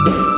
You.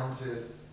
Sound test.